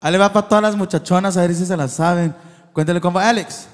Ahí va para todas las muchachonas, a ver si se las saben. Cuéntale como Alex.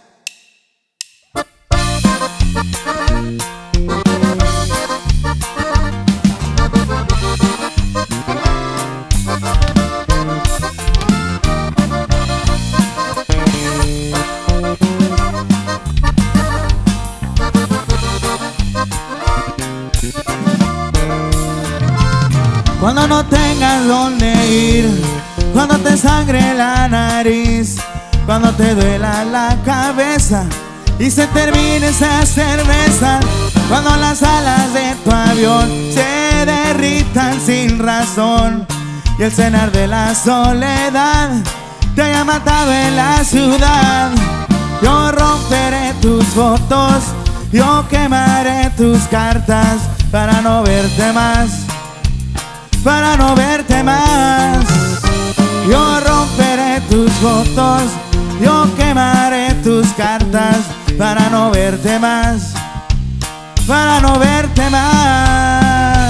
Cuando no tengas dónde ir, cuando te sangre la nariz, cuando te duela la cabeza y se termine esa cerveza, cuando las alas de tu avión se derritan sin razón y el cenar de la soledad te haya matado en la ciudad. Yo romperé tus fotos, yo quemaré tus cartas para no verte más para no verte más. Tus fotos, yo quemaré tus cartas para no verte más, para no verte más.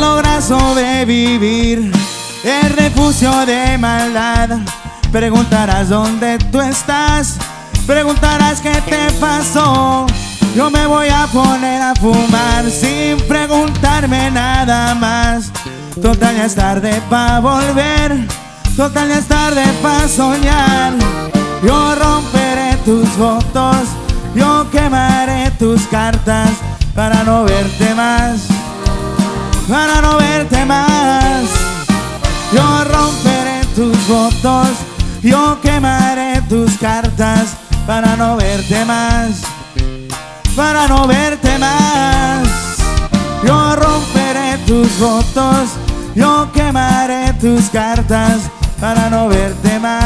Logras sobrevivir el refugio de maldad, preguntarás dónde tú estás, preguntarás qué te pasó. Yo me voy a poner a fumar sin preguntarme nada más. Total ya es tarde pa' volver, total ya es tarde pa' soñar. Yo romperé tus fotos, yo quemaré tus cartas para no verte más para no verte más. Yo romperé tus fotos, yo quemaré tus cartas para no verte más, para no verte más. Yo romperé tus fotos, yo quemaré tus cartas para no verte más,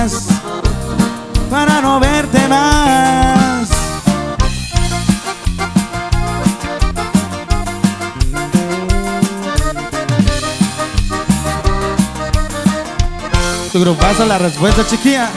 Tu grupazo, la respuesta chiquilla.